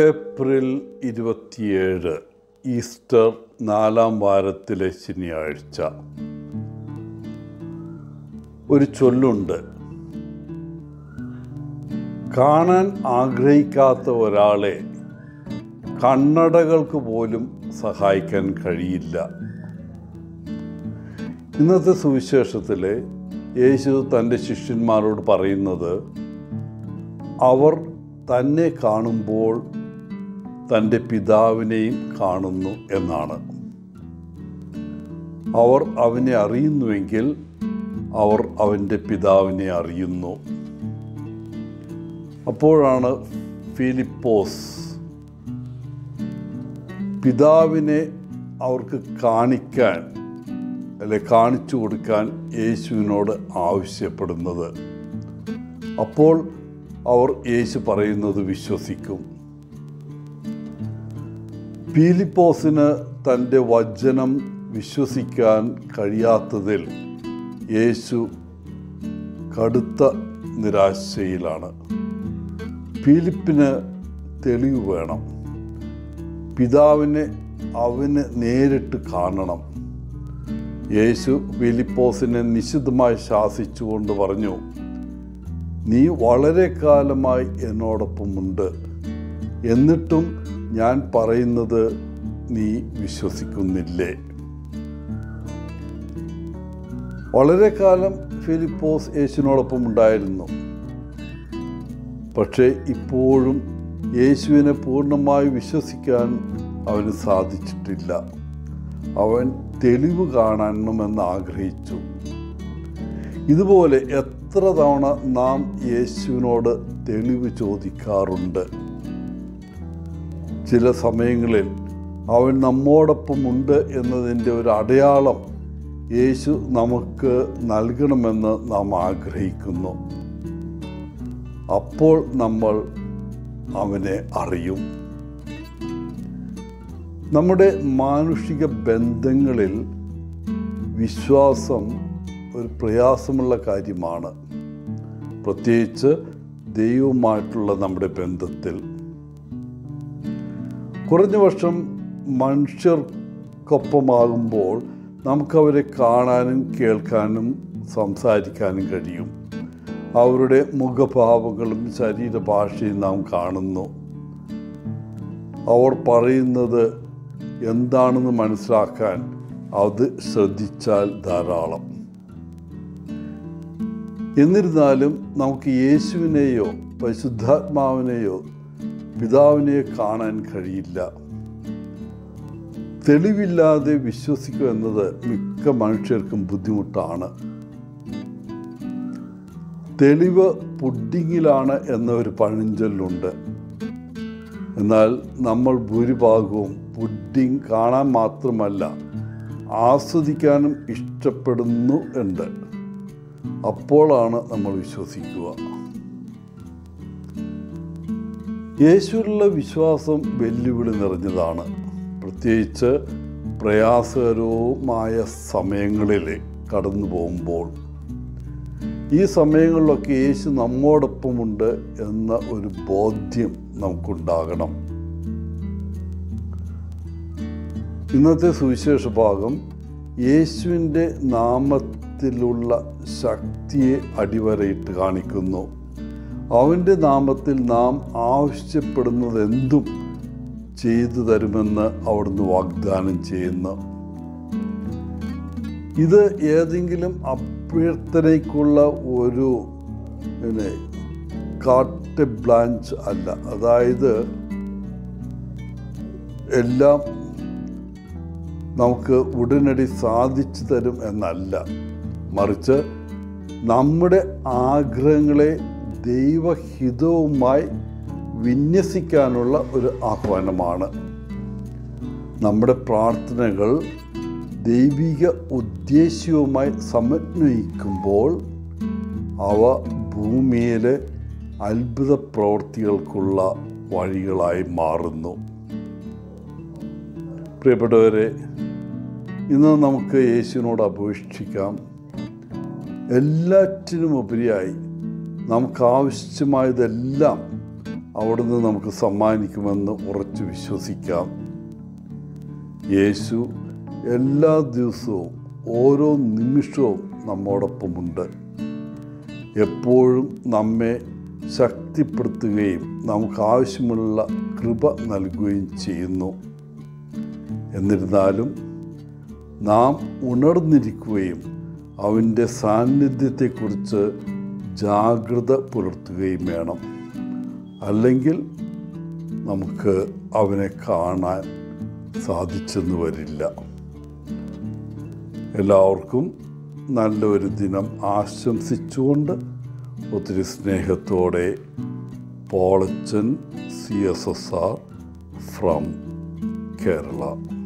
April ഇരുപത്തിയേഴ് Easter നാലാം വാരത്തിലെ ശനിയാഴ്ച. ഒരു ചൊല്ലുണ്ട്. കാണാൻ ആഗ്രഹിക്കാത്ത ഒരാളെ കണ്ണടകൾക്ക് പോലും സഹായിക്കാൻ കഴിയില്ല. ഇന്നത്തെ സുവിശേഷത്തിൽ യേശു തന്റെ ശിഷ്യന്മാരോട് പറയുന്നത് അവർ തന്നെ കാണുമ്പോൾ തന്റെ പിതാവിനെയും കാണുന്നു എന്നാണ്. അവർ അവനെ അറിയുന്നുവെങ്കിൽ അവർ അവന്റെ പിതാവിനെ അറിയുന്നു. അപ്പോഴാണ് ഫിലിപ്പോസ് പിതാവിനെ അവർക്ക് കാണിക്കാൻ അല്ലെ കാണിച്ചു കൊടുക്കാൻ യേശുവിനോട് ആവശ്യപ്പെടുന്നത്. അപ്പോൾ അവർ യേശു പറയുന്നത് വിശ്വസിക്കും. പീലിപ്പോസിന് തന്റെ വചനം വിശ്വസിക്കാൻ കഴിയാത്തതിൽ യേശു കടുത്ത നിരാശയിലാണ്. ഫിലിപ്പിന് തെളിവ് വേണം. പിതാവിനെ അവന് നേരിട്ട് കാണണം. യേശു ഫിലിപ്പോസിനെ നിശിതമായി ശാസിച്ചുകൊണ്ട് പറഞ്ഞു നീ വളരെ കാലമായി എന്നോടൊപ്പമുണ്ട്. എന്നിട്ടും ഞാൻ പറയുന്നത് നീ വിശ്വസിക്കുന്നില്ലേ? വളരെ കാലം ഫിലിപ്പോസ് യേശുവിനോടൊപ്പം ഉണ്ടായിരുന്നു. പക്ഷേ ഇപ്പോഴും യേശുവിനെ പൂർണമായി വിശ്വസിക്കാൻ അവന് സാധിച്ചിട്ടില്ല. അവൻ തെളിവ് കാണണമെന്ന് ആഗ്രഹിച്ചു. ഇതുപോലെ എത്ര തവണ നാം യേശുവിനോട് തെളിവ് ചോദിക്കാറുണ്ട്. ചില സമയങ്ങളിൽ അവൻ നമ്മോടൊപ്പമുണ്ട് എന്നതിന്റെ ഒരു അടയാളം യേശു നമുക്ക് നൽകണമെന്ന് നാം ആഗ്രഹിക്കുന്നു. അപ്പോൾ നമ്മൾ അവനെ അറിയും. നമ്മുടെ മാനുഷിക ബന്ധങ്ങളിൽ വിശ്വാസം ഒരു പ്രയാസമുള്ള കാര്യമാണ്. പ്രത്യേകിച്ച് ദൈവവുമായിട്ടുള്ള നമ്മുടെ ബന്ധത്തിൽ കുറഞ്ഞ വർഷം മനുഷ്യർക്കൊപ്പമാകുമ്പോൾ നമുക്കവരെ കാണാനും കേൾക്കാനും സംസാരിക്കാനും കഴിയും. അവരുടെ മുഖഭാവങ്ങളും ശരീരഭാഷയും നാം കാണുന്നു. അവർ പറയുന്നത് എന്താണെന്ന് മനസ്സിലാക്കാൻ അത് ശ്രദ്ധിച്ചാൽ ധാരാളം. എന്നിരുന്നാലും നമുക്ക് യേശുവിനെയോ പരിശുദ്ധാത്മാവിനെയോ പിതാവിനെയോ കാണാൻ കഴിയില്ല. തെളിവില്ലാതെ വിശ്വസിക്കുക എന്നത് മിക്ക മനുഷ്യർക്കും ബുദ്ധിമുട്ടാണ്. തെളിവ് പുഡിങ്ങിലാണ് എന്ന ഒരു പഴഞ്ചൊല്ലുണ്ട്. എന്നാൽ നമ്മൾ ഭൂരിഭാഗവും പുഡിങ് കാണാൻ മാത്രമല്ല ആസ്വദിക്കാനും ഇഷ്ടപ്പെടുന്നു ഉണ്ട് അപ്പോഴാണ് നമ്മൾ വിശ്വസിക്കുക. യേശുവിലുള്ള വിശ്വാസം വെല്ലുവിളി നിറഞ്ഞതാണ്. പ്രത്യേകിച്ച് പ്രയാസകരവുമായ സമയങ്ങളിൽ കടന്നു പോകുമ്പോൾ. ഈ സമയങ്ങളിലൊക്കെ യേശു നമ്മോടൊപ്പമുണ്ട് എന്ന ഒരു ബോധ്യം നമുക്കുണ്ടാകണം. ഇന്നത്തെ സുവിശേഷ ഭാഗം യേശുവിന്റെ നാമത്തിലുള്ള ശക്തിയെ അടിവരയിട്ട് കാണിക്കുന്നു. അവന്റെ നാമത്തിൽ നാം ആവശ്യപ്പെടുന്നത് എന്തും ചെയ്തു തരുമെന്ന് അവിടുന്ന് വാഗ്ദാനം ചെയ്യുന്നു. ഇത് ഏതെങ്കിലും അഭ്യർത്ഥനയ്ക്കുള്ള ഒരു പിന്നെ കാട്ട് ബ്ലാഞ്ച് അല്ല. അതായത് എല്ലാം നമുക്ക് ഉടനടി സാധിച്ചു തരും എന്നല്ല. മറിച്ച് നമ്മുടെ ആഗ്രഹങ്ങളെ ദൈവഹിതവുമായി വിന്യസിക്കാനുള്ള ഒരു ആഹ്വാനമാണ്. നമ്മുടെ പ്രാർത്ഥനകൾ ദൈവിക ഉദ്ദേശ്യവുമായി സമന്വയിക്കുമ്പോൾ അവ ഭൂമിയിലെ അത്ഭുത പ്രവൃത്തികൾക്കുള്ള വഴികളായി മാറുന്നു. പ്രിയപ്പെട്ടവരെ ഇന്ന് നമുക്ക് യേശുവിനോട് അപേക്ഷിക്കാം. എല്ലാറ്റിനും ഉപരിയായി നമുക്ക് ആവശ്യമായതെല്ലാം അവിടുന്ന് നമുക്ക് സമ്മാനിക്കുമെന്ന് ഉറച്ചു വിശ്വസിക്കാം. യേശു എല്ലാ ദിവസവും ഓരോ നിമിഷവും നമ്മോടൊപ്പമുണ്ട്. എപ്പോഴും നമ്മെ ശക്തിപ്പെടുത്തുകയും നമുക്ക് ആവശ്യമുള്ള കൃപ നൽകുകയും ചെയ്യുന്നു. എന്നിരുന്നാലും നാം ഉണർന്നിരിക്കുകയും അവന്റെ സാന്നിധ്യത്തെക്കുറിച്ച് ജാഗ്രത പുലർത്തുകയും വേണം. അല്ലെങ്കിൽ നമുക്ക് അവനെ കാണാൻ സാധിച്ചെന്ന് വരില്ല. എല്ലാവർക്കും നല്ലൊരു ദിനം ആശംസിച്ചുകൊണ്ട് ഒത്തിരി സ്നേഹത്തോടെ Polachan C S S R from Kerala.